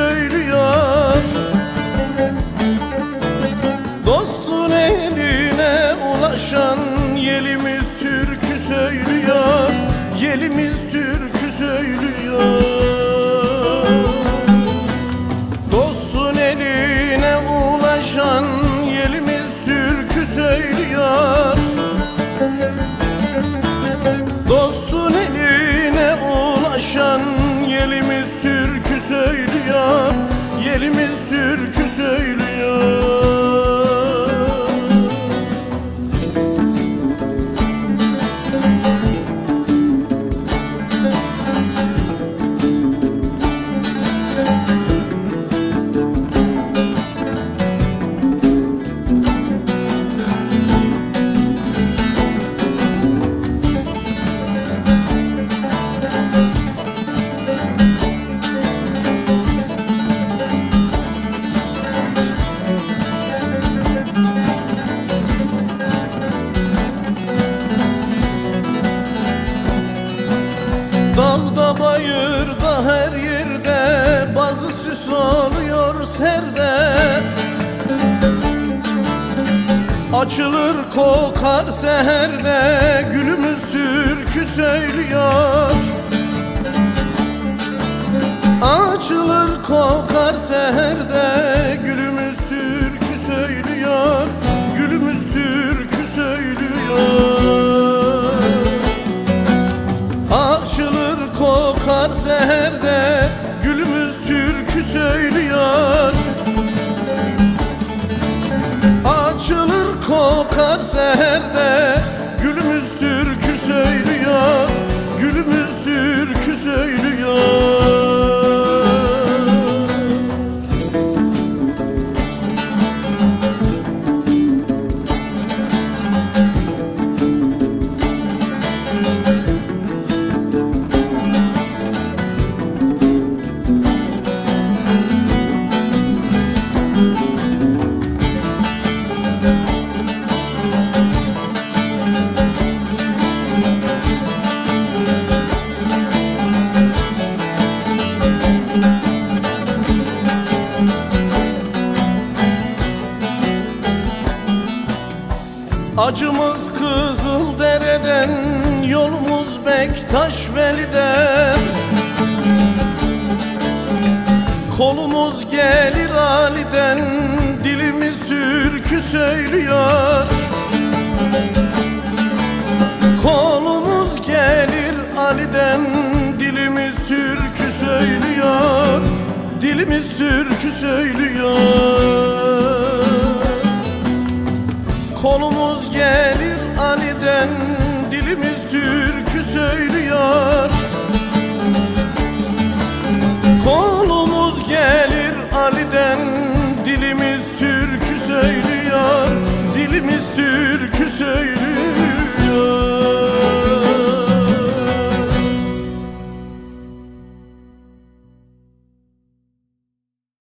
söylüyor Dostun eline ulaşan Yelimiz türkü söylüyor. Yelimiz serde. Açılır kokar seherde Gülümüz türkü söylüyor. Açılır kokar seherde Gülümüz türkü söylüyor. Gülümüz türkü söylüyor. Açılır kokar seherde kokar Acımız kızıl dereden Yolumuz Bektaş Veli'den. Kolumuz gelir Ali'den Dilimiz türkü söylüyor. Kolumuz gelir Ali'den Dilimiz türkü söylüyor. Dilimiz türkü söylüyor